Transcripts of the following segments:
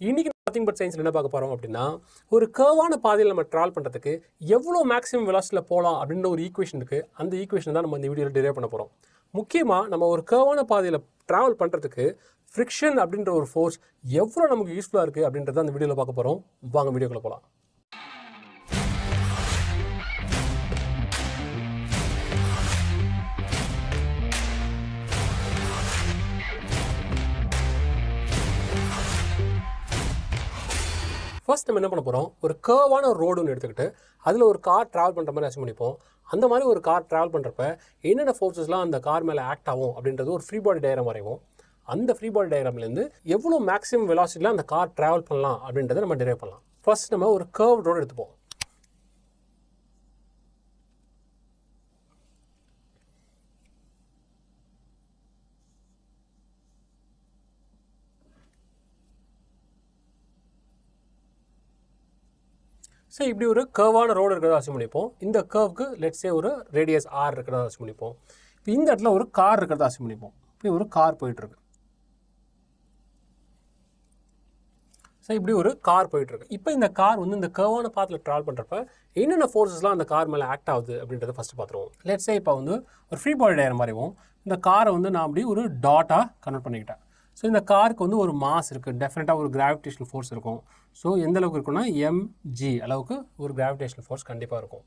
இன்றைக்கி nothing but science என்ன பார்க்க போகிறோம் அப்படின்னா ஒரு கர்வான பாதையில் நம்ம ட்ராவல் பண்ணுறதுக்கு எவ்வளோ மேக்ஸிமம் வெலாசிட்டியில் போகலாம் அப்படின்ற ஒரு ஈக்குவேஷன் இருக்குது அந்த ஈக்குவேஷன் தான் நம்ம இந்த வீடியோவில் டிரைவ் பண்ண போகிறோம் முக்கியமாக நம்ம ஒரு கர்வான பாதையில் ட்ராவல் பண்ணுறதுக்கு ஃப்ரிக்ஷன் அப்படின்ற ஒரு ஃபோர்ஸ் எவ்வளோ நமக்கு யூஸ்ஃபுல்லாக இருக்குது அப்படின்றத அந்த வீடியோவில் பார்க்க போகிறோம் வாங்க வீடியோக்குள்ளே போகலாம் ஃபர்ஸ்ட் நம்ம என்ன பண்ண போகிறோம் ஒரு கர்வான ஒரு ரோடு ஒன்று எடுத்துக்கிட்டு அதில் ஒரு கார் ட்ராவல் பண்ணுற மாதிரி அச்சீவ் பண்ணிப்போம். அந்த மாதிரி ஒரு கார் ட்ராவல் பண்ணுறப்ப என்னென்ன ஃபோர்ஸஸ்லாம் அந்த கார் மேலே ஆக்ட் ஆகும் அப்படின்றது ஒரு ஃப்ரீ பாடி டயரம் வரைவோம். அந்த ஃப்ரீ பாடி டயக்ராம்லேருந்து எவ்வளோ மேக்ஸிமம் வெலாசிட்டியில் அந்த கார் ட்ராவல் பண்ணலாம் அப்படின்றத நம்ம டிரைவ் பண்ணலாம். ஃபர்ஸ்ட் நம்ம ஒரு கர்வ் ரோடு எடுத்துப்போம். ஸோ இப்படி ஒரு கர்வான ரோடு இருக்கிறத அசீவ் பண்ணிப்போம். இந்த கர்வுக்கு லெட்ஸே ஒரு ரேடியஸ் ஆர் இருக்கிறத அசீவ் பண்ணிப்போம். இப்போ இந்த இடத்துல ஒரு கார் இருக்கிறத அசீவ் பண்ணிப்போம். இப்படி ஒரு கார் போயிட்டுருக்கு. ஸோ இப்படி ஒரு கார் போயிட்டுருக்கு. இப்போ இந்த கார் வந்து இந்த கர்வான பாத்தில் ட்ராவல் பண்ணுறப்ப என்னென்ன ஃபோர்ஸஸ்லாம் அந்த கார் மேலே ஆக்ட் ஆகுது அப்படின்றத ஃபஸ்ட்டு பார்த்துருவோம். லெட்ஸே இப்போ வந்து ஒரு ஃப்ரீ பாடி டயர் மாதிரிவும் இந்த காரை வந்து நான் அப்படி ஒரு டாட்டாக கன்வெர்ட் பண்ணிக்கிட்டேன். ஸோ இந்த காருக்கு வந்து ஒரு மாஸ் இருக்குது டெஃபினட்டாக ஒரு கிராவிடேஷனல் ஃபோர்ஸ் இருக்கும். ஸோ எந்த அளவுக்கு இருக்குன்னா எம்ஜி அளவுக்கு ஒரு கிராவிடேஷனல் ஃபோர்ஸ் கண்டிப்பாக இருக்கும்.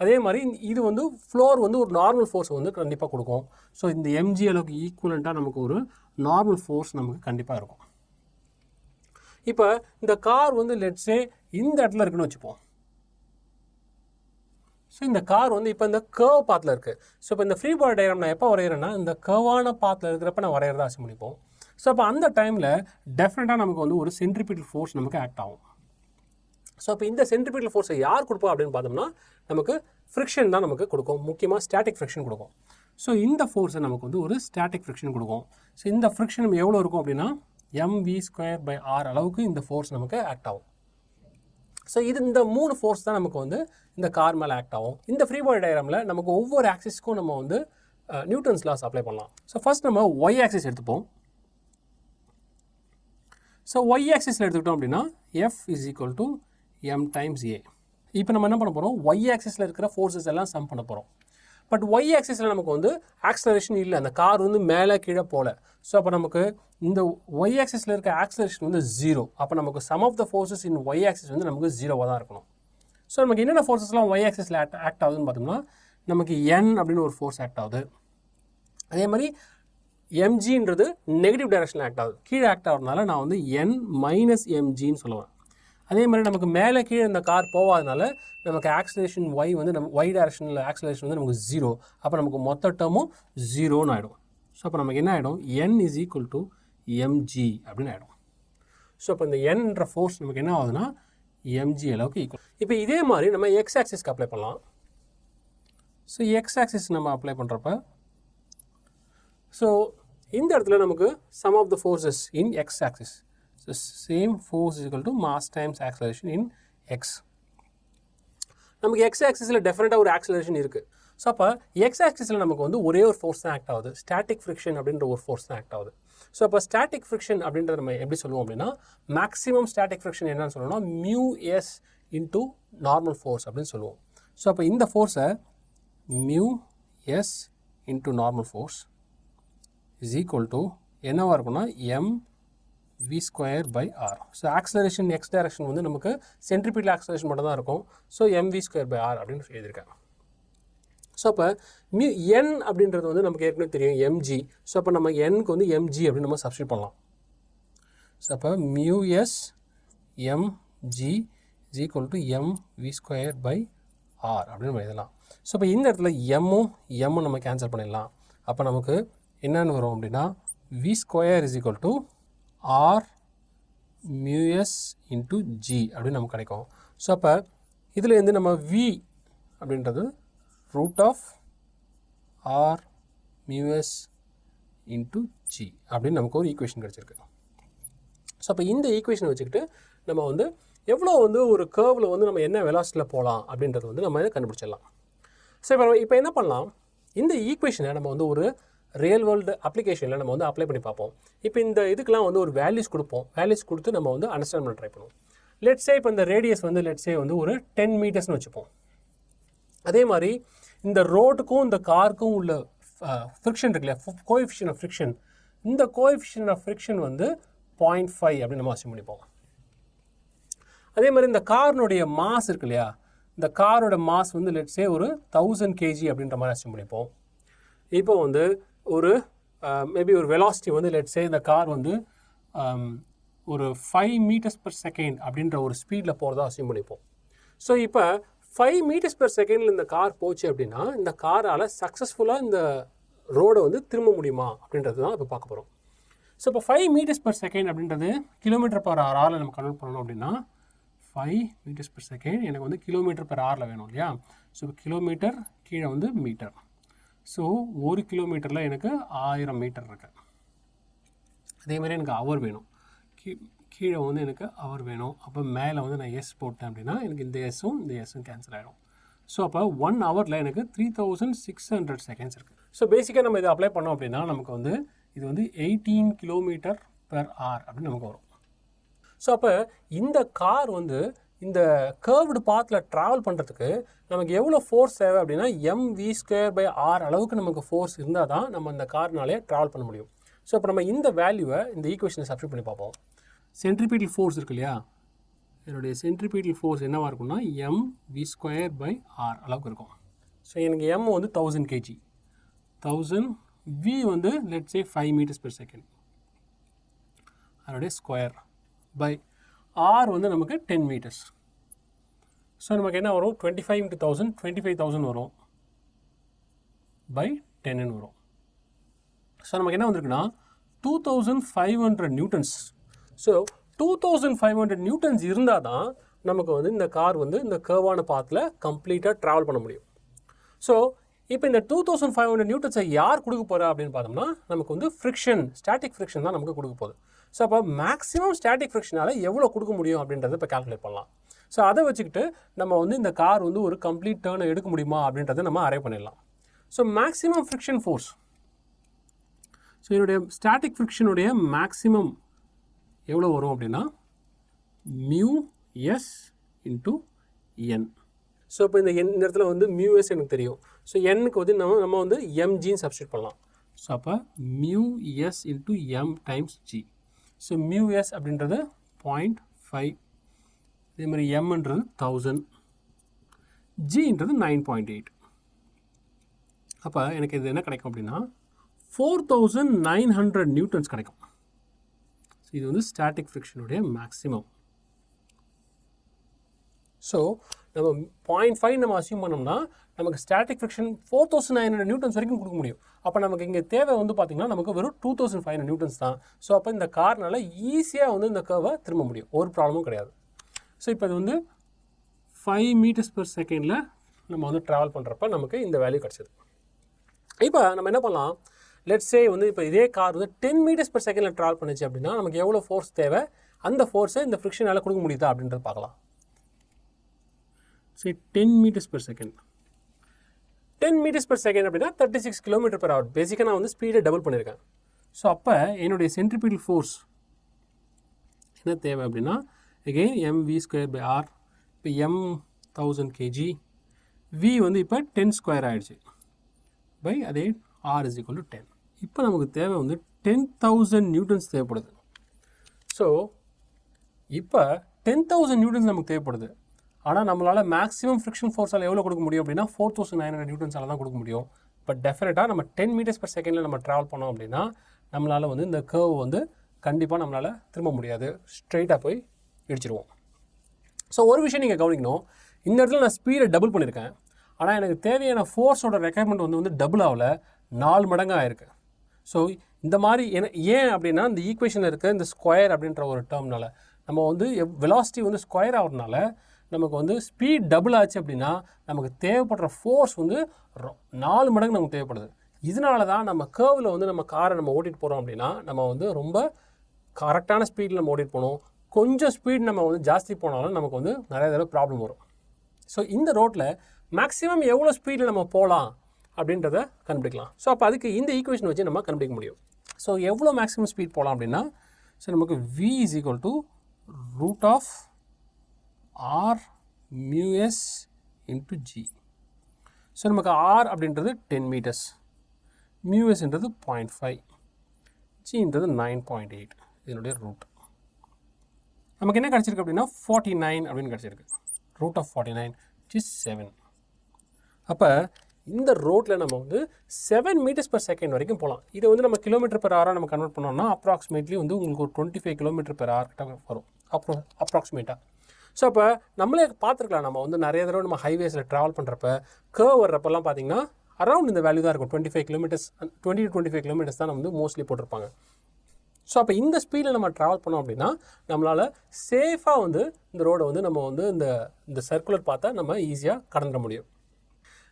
அதே மாதிரி இது வந்து ஃப்ளோர் வந்து ஒரு நார்மல் ஃபோர்ஸ் வந்து கண்டிப்பாக கொடுக்கும். ஸோ இந்த எம்ஜி அளவுக்கு ஈக்குவலண்ட்டாக நமக்கு ஒரு நார்மல் ஃபோர்ஸ் நமக்கு கண்டிப்பாக இருக்கும். இப்போ இந்த கார் வந்து லெட்ஸே இந்த இடத்துல இருக்குன்னு வச்சுப்போம். ஸோ இந்த கார் வந்து இப்போ இந்த கர்வ் பாத்தில் இருக்குது ஸோ இப்போ இந்த ஃப்ரீ பாடி டயக்ராம் நான் எப்போ வரைகிறேன்னா இந்த கர்வான பாத்தில் இருக்கிறப்ப நான் வரைகிறதா ஆசை முடிப்போம். ஸோ அப்போ அந்த டைமில் டெஃபினட்டாக நமக்கு வந்து ஒரு சென்ட்ரிபிட்டல் ஃபோர்ஸ் நமக்கு ஆக்ட் ஆகும். ஸோ இப்போ இந்த சென்ட்ரிபிட்டல் ஃபோர்ஸை யார் கொடுப்பா அப்படின்னு பார்த்தோம்னா நமக்கு ஃப்ரிக்ஷன் தான் நமக்கு கொடுக்கும். முக்கியமாக ஸ்டாட்டிக் ஃப்ரிக்ஷன் கொடுக்கும். ஸோ இந்த ஃபோர்ஸை நமக்கு வந்து ஒரு ஸ்டாட்டிக் ஃப்ரிக்ஷன் கொடுக்கும். ஸோ இந்த ஃப்ரிக்ஷன் எவ்வளோ இருக்கும் அப்படின்னா எம்வி ஸ்கொயர் பை ஆர் அளவுக்கு இந்த ஃபோர்ஸ் நமக்கு ஆக்ட் ஆகும். ஸோ இது இந்த மூணு ஃபோர்ஸ் தான் நமக்கு வந்து இந்த கார் மேலே ஆக்ட் ஆகும். இந்த ஃப்ரீ பாடி டயக்ராமில் நமக்கு ஒவ்வொரு ஆக்சிஸ்க்கும் நம்ம வந்து நியூட்டன்ஸ் லாஸ் அப்ளை பண்ணலாம். ஸோ ஃபஸ்ட் நம்ம ஒய் ஆக்சிஸ் எடுத்துப்போம். ஸோ ஒய் ஆக்சிஸில் எடுத்துக்கிட்டோம் அப்படின்னா F is equal to M times A இப்போ நம்ம என்ன பண்ண போகிறோம் ஒய் ஆக்சிஸில் இருக்கிற ஃபோர்ஸஸ் எல்லாம் சம் பண்ண போகிறோம் பட் ஒய் ஆக்சிஸில் நமக்கு வந்து ஆக்சலரேஷன் இல்லை. அந்த கார் வந்து மேலே கீழே போகல ஸோ அப்போ நமக்கு இந்த ஒய் ஆக்சிஸில் இருக்க ஆக்சலரேஷன் வந்து ஜீரோ அப்போ நமக்கு sum of the forces in Y axis வந்து நமக்கு ஜீரோவாக தான் இருக்கணும். ஸோ நமக்கு என்னென்ன ஃபோர்ஸஸ்லாம் ஒய் ஆக்சிஸில் ஆக்ட் ஆக்ட் ஆகுதுன்னு பார்த்தோம்னா நமக்கு என் அப்படின்னு ஒரு ஃபோர்ஸ் ஆக்ட் ஆகுது. அதே மாதிரி எம்ஜின்றது நெகட்டிவ் டைரக்ஷனில் ஆக்ட் ஆகுது. கீழே ஆக்ட் ஆகிறதுனால நான் வந்து என் மைனஸ் எம்ஜின்னு சொல்லுவேன். அதே மாதிரி நமக்கு மேலே கீழே இந்த கார் போகாதனால நமக்கு ஆக்சலேஷன் ஒய் வந்து நம்ம ஒய் டைரக்ஷனில் ஆக்சிலேஷன் வந்து நமக்கு ஜீரோ அப்போ நமக்கு மொத்த டேர்மும் ஜீரோன்னு ஆகிடும் ஸோ அப்போ நமக்கு என்ன ஆகிடும் N is equal to M G அப்படின்னு ஆகிடும் ஸோ அப்போ இந்த என்ற ஃபோர்ஸ் நமக்கு என்ன ஆகுதுன்னா எம்ஜி அளவுக்கு ஈக்குவல் இப்போ இதே மாதிரி நம்ம எக்ஸ் ஆக்சிஸ்க்கு அப்ளை பண்ணலாம். ஸோ எக்ஸ் ஆக்சிஸ் நம்ம அப்ளை பண்ணுறப்ப ஸோ இந்த இடத்துல நமக்கு sum of the forces in X axis so same force is to mass times acceleration in X நமக்கு எக்ஸ் ஆக்சிஸில் டெஃபினட்டாக ஒரு ஆக்சலரேஷன் இருக்குது ஸோ அப்போ எக்ஸ் ஆக்சிஸில் நமக்கு வந்து ஒரே ஒரு ஃபோர்ஸ் தான் ஆக்ட் ஆகுது. ஸ்டாட்டிக் ஃப்ரிக்ஷன் அப்படின்ற ஒரு ஃபோர்ஸ் தான் ஆக்ட் ஆகுது. ஸோ அப்போ ஸ்டாட்டிக் ஃப்ரிக்ஷன் அப்படின்றத நம்ம எப்படி சொல்லுவோம் அப்படின்னா மேக்ஸிமம் ஸ்டாட்டிக் ஃப்ரிக்ஷன் என்னன்னு சொல்லணும்னா mu S into normal force அப்படின்னு சொல்லுவோம். ஸோ அப்போ இந்த ஃபோர்ஸை mu S into normal force is equal to என்னவாக இருக்குன்னா M V square by R so acceleration X direction வந்து நமக்கு சென்ட்ரிபிட்டல் ஆக்சலரேஷன் மட்டும் தான் இருக்கும். So M V square by R அப்படின்னு எழுதியிருக்கேன் ஸோ அப்போ மியூ என் அப்படின்றது வந்து நமக்கு ஏற்கனவே தெரியும் எம்ஜி ஸோ அப்போ நம்ம என்க்கு வந்து எம்ஜி அப்படின்னு நம்ம சப்ஸ்டியூட் பண்ணலாம். ஸோ அப்போ mu S M G is equal to M V square by R அப்படின்னு நம்ம எழுதலாம். ஸோ இப்போ இந்த இடத்துல எம்மும் எம்மும் நம்ம கேன்சல் பண்ணிடலாம். அப்போ நமக்கு என்னென்னு வரும் அப்படின்னா V square is equal to R mu S into G அப்படின்னு நமக்கு கிடைக்கும். ஸோ அப்போ இதுலேருந்து நம்ம வி அப்படின்றது root of R mu S into G அப்படின்னு நமக்கு ஒரு ஈக்குவேஷன் கிடச்சிருக்கு. ஸோ அப்போ இந்த ஈக்குவேஷனை வச்சுக்கிட்டு நம்ம வந்து எவ்வளோ வந்து ஒரு கேர்வில் வந்து நம்ம என்ன வெலாசிட்டியில் போகலாம் அப்படின்றது வந்து நம்ம கண்டுபிடிச்சிடலாம். சரி இப்போ இப்போ என்ன பண்ணலாம்? இந்த ஈக்குவேஷனை நம்ம வந்து ஒரு ரியல் வேர்ல்டு அப்ளிகேஷனில் நம்ம வந்து அப்ளை பண்ணி பார்ப்போம். இப்போ இந்த இதுக்கெலாம் வந்து ஒரு வேல்யூஸ் கொடுப்போம். வேல்யூஸ் கொடுத்து நம்ம வந்து அண்டர்ஸ்டாண்ட் பண்ண ட்ரை பண்ணுவோம். லெட்ஸே இப்போ இந்த ரேடியஸ் வந்து லெட்ஸே வந்து ஒரு டென் மீட்டர்ஸ்னு வச்சுப்போம். அதே மாதிரி இந்த ரோட்டுக்கும் இந்த காருக்கும் உள்ள ஃப்ரிக்ஷன் இருக்குல்ல கோஎஃபிஷியன் ஆஃப் ஃப்ரிக்ஷன் இந்த கோஎஃபிஷியன் ஆஃப் ஃப்ரிக்ஷன் வந்து பாயிண்ட் ஃபைவ் அப்படின்னு நம்ம அசியம் பண்ணிப்போம். அதே மாதிரி இந்த காரினுடைய மாஸ் இருக்கு இல்லையா இந்த காரோட மாஸ் வந்து லெட்ஸே ஒரு தௌசண்ட் கேஜி அப்படின்ற மாதிரி அசியம் பண்ணிப்போம். இப்போ வந்து ஒரு uh, மேபி ஒரு வெலாசிட்டி வந்து லெட்ஸே இந்த கார் வந்து um, ஒரு ஃபைவ் மீட்டர்ஸ் பர் செகண்ட் அப்படின்ற ஒரு ஸ்பீடில் போகிறதா அசியூம் பண்ணிப்போம். ஸோ இப்போ ஃபைவ் மீட்டர்ஸ் பர் செகண்டில் இந்த கார் போச்சு அப்படின்னா இந்த காரால் சக்ஸஸ்ஃபுல்லாக இந்த ரோடை வந்து திரும்ப முடியுமா அப்படின்றது தான் இப்போ பார்க்க போகிறோம் ஸோ இப்போ ஃபைவ் மீட்டர்ஸ் பர் செகண்ட் அப்படின்றது கிலோமீட்டர் பர் ஆரில் நம்ம கன்வெர்ட் பண்ணணும் அப்படின்னா ஃபைவ் மீட்டர்ஸ் பர் செகண்ட் எனக்கு வந்து கிலோமீட்டர் per ஆரில் வேணும் இல்லையா? ஸோ கிலோமீட்டர் கீழே வந்து மீட்டர் ஸோ ஒரு கிலோமீட்டரில் எனக்கு ஆயிரம் மீட்டர் இருக்கு. அதே மாதிரி எனக்கு அவர் வேணும். கீ கீழே வந்து எனக்கு அவர் வேணும். அப்போ மேலே வந்து நான் எஸ் போட்டேன் அப்படின்னா எனக்கு இந்த எஸ்ஸும் இந்த எஸ்ஸும் கேன்சல் ஆகிடும் ஸோ அப்போ ஒன் ஹவரில் எனக்கு three thousand six hundred seconds இருக்குது ஸோ பேசிக்காக நம்ம இதை அப்ளை பண்ணோம் அப்படின்னா நமக்கு வந்து இது வந்து எயிட்டீன் கிலோமீட்டர் பெர் ஆர் அப்படின்னு நமக்கு வரும். ஸோ அப்போ இந்த கார் வந்து இந்த கேர்வ்டு பாத்தில் ட்ராவல் பண்ணுறதுக்கு நமக்கு எவ்வளோ ஃபோர்ஸ் தேவை அப்படின்னா M V square by R அளவுக்கு நமக்கு ஃபோர்ஸ் இருந்தால் தான் நம்ம இந்த கார்னாலே ட்ராவல் பண்ண முடியும். ஸோ இப்போ நம்ம இந்த வேல்யூவை இந்த ஈக்குவேஷனை சப்ஸ்ட் பண்ணி பார்ப்போம். சென்ட்ரிபீட்டல் ஃபோர்ஸ் இருக்கு இல்லையா? என்னுடைய சென்ட்ரிபீட்டல் ஃபோர்ஸ் என்னவாக இருக்கும்னா M V square by R அளவுக்கு இருக்கும். ஸோ எனக்கு எம் வந்து thousand K G thousand V வந்து let's five metres per second அதனுடைய ஸ்கொயர் பை ஆர் வந்து நமக்கு டென் மீட்டர்ஸ் ஸோ நமக்கு என்ன வரும்? Twenty five into thousand twenty five thousand வரும் பை டென்னு வரும். ஸோ நமக்கு என்ன வந்திருக்குன்னா? Two thousand five hundred newtons so two thousand five hundred newtons இருந்தால் தான் நமக்கு வந்து இந்த கார் வந்து இந்த கர்வான பாத்தில் கம்ப்ளீட்டாக ட்ராவல் பண்ண முடியும். ஸோ இப்போ இந்த டூ தௌசண்ட் ஃபைவ் ஹண்ட்ரட் நியூட்டன்ஸை யார் கொடுக்க போகிறா அப்படின்னு பார்த்தோம்னா நமக்கு வந்து ஃப்ரிக்ஷன் ஸ்டாட்டிக் ஃப்ரிக்ஷன் தான் நமக்கு கொடுக்க போகுது. ஸோ அப்போ மேக்ஸிமம் ஸ்டாட்டிக் ஃப்ரிக்ஷனால் எவ்வளோ கொடுக்க முடியும் அப்படின்றத இப்போ கால்குலேட் பண்ணலாம். ஸோ அதை வச்சுக்கிட்டு நம்ம வந்து இந்த கார் வந்து ஒரு கம்ப்ளீட் டேர்னை எடுக்க முடியுமா அப்படின்றத நம்ம அரே பண்ணிடலாம். So maximum friction force so இதனுடைய ஸ்டாட்டிக் ஃப்ரிக்ஷனுடைய மேக்ஸிமம் எவ்வளோ வரும் அப்படின்னா mu S into N so இப்போ இந்த என் இடத்துல வந்து மியூ எஸ் எனக்கு தெரியும். ஸோ எண்ணுக்கு வந்து நம்ம நம்ம வந்து எம்ஜின்னு சப்ஸ்டியூட் பண்ணலாம். ஸோ அப்போ mu S into M times G so mu S அப்படின்றது பாயிண்ட் ஃபைவ் இதே மாதிரி எம்ன்றது தௌசண்ட் ஜின்றது நைன் பாயிண்ட் எயிட் அப்போ எனக்கு இது என்ன கிடைக்கும் அப்படின்னா four thousand nine hundred newtons கிடைக்கும். ஸோ இது வந்து ஸ்டாட்டிக் ஃப்ரிக்ஷனுடைய மேக்ஸிமம் ஸோ நம்ம பாயிண்ட் ஃபைவ் நம்ம அசியூம் பண்ணோம்னா நமக்கு static friction four thousand nine hundred newtons வரைக்கும் கொடுக்க முடியும். அப்போ நமக்கு இங்கே தேவை வந்து பார்த்திங்கன்னா நமக்கு வெறும் two thousand five hundred newtons தான். ஸோ அப்போ இந்த கார்னால் ஈஸியாக வந்து இந்த கர்வை திரும்ப முடியும். ஒரு ப்ராப்ளமும் கிடையாது. ஸோ இப்போ இது வந்து ஃபைவ் மீட்டர்ஸ் பெர் செகண்டில் நம்ம வந்து ட்ராவல் பண்ணுறப்ப நமக்கு இந்த வேல்யூ கிடச்சிது. இப்போ நம்ம என்ன பண்ணலாம்? லெட்ஸே சே வந்து இப்போ இதே கார் வந்து டென் மீட்டர்ஸ் பர் செகண்டில் ட்ராவல் பண்ணுச்சு அப்படின்னா நமக்கு எவ்வளோ ஃபோர்ஸ் தேவை? அந்த ஃபோர்ஸை இந்த ஃப்ரிக்ஷனால் கொடுக்க முடியுதா அப்படின்றத பார்க்கலாம். சரி ten metres per second ten metres per second அப்படின்னா thirty six kilometre per hour பேசிக்காக நான் வந்து ஸ்பீடை டபுள் பண்ணியிருக்கேன் ஸோ அப்போ என்னுடைய சென்ட்ரிபியூட்டல் ஃபோர்ஸ் என்ன தேவை அப்படின்னா again M V square by R இப்போ M thousand K G V வந்து இப்போ டென் ஸ்கொயர் ஆகிடுச்சு பை அதே R is equal to ten இப்போ நமக்கு தேவை வந்து டென் தௌசண்ட் நியூட்டன்ஸ் தேவைப்படுது. ஸோ இப்போ டென் தௌசண்ட் நியூட்டன்ஸ் நமக்கு தேவைப்படுது. ஆனால் நம்மளால் மேக்ஸிமம் ஃப்ரிக்ஷன் ஃபோர்ஸால் எவ்வளோ கொடுக்க முடியும் அப்படின்னா ஃபோர் தௌசண்ட் நைன் ஹண்ட்ரட் நியூட்டன்ஸால் தான் கொடுக்க முடியும். பட் டெஃபினட்டாக நம்ம டென் மீட்டர்ஸ் பர் செகண்டில் நம்ம ட்ராவல் பண்ணோம் அப்படின்னா நம்மளால் வந்து இந்த கர்வ் வந்து கண்டிப்பாக நம்மளால் திரும்ப முடியாது. ஸ்ட்ரெயிட்டாக போய் இடிச்சிருவோம். ஸோ ஒரு விஷயம் நீங்கள் கவனிக்கணும். இந்த இடத்துல நான் ஸ்பீடை டபுள் பண்ணியிருக்கேன் ஆனால் எனக்கு தேவையான ஃபோர்ஸோட ரெக்குயர்மெண்ட் வந்து வந்து டபுள் ஆகல. நாலு மடங்காக ஆயிருக்கு. ஸோ இந்த மாதிரி என்ன ஏன் அப்படின்னா இந்த ஈக்குவேஷனில் இருக்க இந்த ஸ்கொயர் அப்படின்ற ஒரு டேர்ம்னால நம்ம வந்து வெலாசிட்டி வந்து ஸ்கொயர் ஆகிறதுனால நமக்கு வந்து ஸ்பீட் டபுள் ஆச்சு அப்படின்னா நமக்கு தேவைப்படுற ஃபோர்ஸ் வந்து ரொ- நாலு மடங்கு நமக்கு தேவைப்படுது. இதனால தான் நம்ம கேர்வில் வந்து நம்ம காரை நம்ம ஓட்டிகிட்டு போகிறோம் அப்படின்னா நம்ம வந்து ரொம்ப கரெக்டான ஸ்பீடில் நம்ம ஓட்டிகிட்டு போகணும். கொஞ்சம் ஸ்பீட் நம்ம வந்து ஜாஸ்தி போனாலும் நமக்கு வந்து நிறைய தடவை ப்ராப்ளம் வரும். ஸோ இந்த ரோட்டில் மேக்ஸிமம் எவ்வளோ ஸ்பீடில் நம்ம போகலாம் அப்படின்றத கண்டுபிடிக்கலாம். ஸோ அப்போ அதுக்கு இந்த ஈக்குவேஷன் வச்சு நம்ம கண்டுபிடிக்க முடியும். ஸோ எவ்வளோ மேக்ஸிமம் ஸ்பீட் போகலாம் அப்படின்னா ஸோ நமக்கு V is equal to root of R mu S into G so நமக்கு ஆர் அப்படின்றது டென் மீட்டர்ஸ் மியூஎஸ்ன்றது பாயிண்ட் ஃபைவ் ஜின்றது நைன் பாயிண்ட் எயிட் இதனுடைய ரூட் நமக்கு என்ன கிடச்சிருக்கு அப்படின்னா ஃபார்ட்டி நைன் அப்படின்னு கிடச்சிருக்கு. Root of forty nine is seven அப்போ இந்த ரோட்டில் நம்ம வந்து செவன் மீட்டர்ஸ் பர் செகண்ட் வரைக்கும் போகலாம் இதை வந்து நம்ம கிலோமீட்டர் பெர் ஆராக நம்ம கன்வெர்ட் பண்ணோம்னா அப்ராக்சிமேட்லி வந்து உங்களுக்கு ஒரு twenty five kilometre per hour கிட்ட வரும். அப்ரோ அப்ராக்சிமேட்டாக ஸோ அப்போ நம்மளே பார்த்துருக்கலாம். நம்ம வந்து நிறைய தடவை நம்ம ஹைவேஸில் ட்ராவல் பண்ணுறப்ப கேர்வ் வர்றப்பெல்லாம் பார்த்தீங்கன்னா அரௌண்ட் இந்த வேல்யூ தான் இருக்கும். Twenty five kilometres twenty to twenty five kilometres தான் நம்ம வந்து மோஸ்ட்லி போட்டிருப்பாங்க. ஸோ அப்போ இந்த ஸ்பீடில் நம்ம ட்ராவல் பண்ணோம் அப்படின்னா நம்மளால் சேஃபாக வந்து இந்த ரோடை வந்து நம்ம வந்து இந்த இந்த சர்க்குலர் பார்த்தா நம்ம ஈஸியாக கடந்துட முடியும்.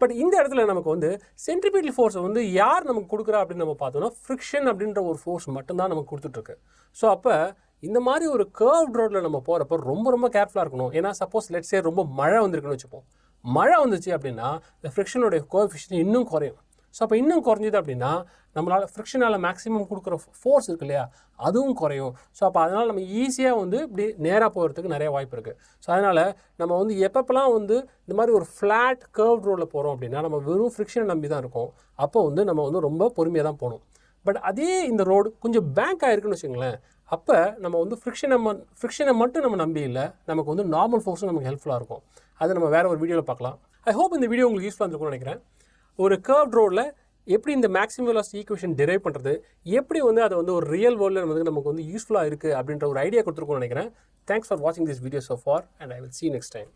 பட் இந்த இடத்துல நமக்கு வந்து சென்ட்ரிபியூட்டல் ஃபோர்ஸை வந்து யார் நமக்கு கொடுக்குறா அப்படின்னு நம்ம பார்த்தோம்னா ஃப்ரிக்ஷன் அப்படின்ற ஒரு ஃபோர்ஸ் மட்டும்தான் நமக்கு கொடுத்துட்ருக்கு ஸோ அப்போ இந்த மாதிரி ஒரு கேர்வ்ட் ரோட்டில் நம்ம போகிறப்ப ரொம்ப ரொம்ப கேர்ஃபுல்லாக இருக்கணும். ஏன்னா சப்போஸ் லெட்ஸே ரொம்ப மழை வந்திருக்குன்னு வச்சுப்போம். மழை வந்துச்சு அப்படின்னா இந்த ஃப்ரிக்ஷனுடைய கோஎஃபிஷியன் இன்னும் குறையும். ஸோ அப்போ இன்னும் குறைஞ்சிது அப்படின்னா நம்மளால் ஃப்ரிக்ஷனால் மேக்ஸிமம் கொடுக்குற ஃபோர்ஸ் இருக்கு இல்லையா அதுவும் குறையும். ஸோ அப்போ அதனால் நம்ம ஈஸியாக வந்து இப்படி நேராக போகிறதுக்கு நிறைய வாய்ப்பு இருக்குது ஸோ அதனால் நம்ம வந்து எப்பப்பெல்லாம் வந்து இந்த மாதிரி ஒரு ஃப்ளாட் கேர்வ் ரோடில் போகிறோம் அப்படின்னா நம்ம வெறும் ஃப்ரிக்ஷனை நம்பி தான் இருக்கோம். அப்போ வந்து நம்ம வந்து ரொம்ப பொறுமையாக தான் போகணும். பட் அதே இந்த ரோடு கொஞ்சம் பேங்க் ஆகிருக்குன்னு வச்சுங்களேன் அப்போ நம்ம வந்து ஃப்ரிக்ஷனை ஃப்ரிக்ஷனை மட்டும் நம்ம நம்பி இல்லை. நமக்கு வந்து நார்மல் ஃபோர்ஸும் நமக்கு ஹெல்ப்ஃபுல்லாக இருக்கும். அதை நம்ம வேறு ஒரு வீடியோவில் பார்க்கலாம். ஐ ஹோப் இந்த வீடியோ உங்களுக்கு யூஸ்ஃபுல்லாக இருக்கும்னு நினைக்கிறேன். ஒரு கர்வ் ரோடில் எப்படி இந்த மேக்ஸிமம் வெலாசிட்டி ஈக்குவேஷன் டெரைவ் பண்ணுறது எப்படி வந்து அதை வந்து ஒரு ரியல் வேர்ல்டில் வந்து நமக்கு வந்து யூஸ்ஃபுல்லாக இருக்குது அப்படின்ற ஒரு ஐடியா கொடுத்துருக்கோம்னு நினைக்கிறேன். தேங்க்ஸ் ஃபார் வாட்சிங் this video so far and I will see next time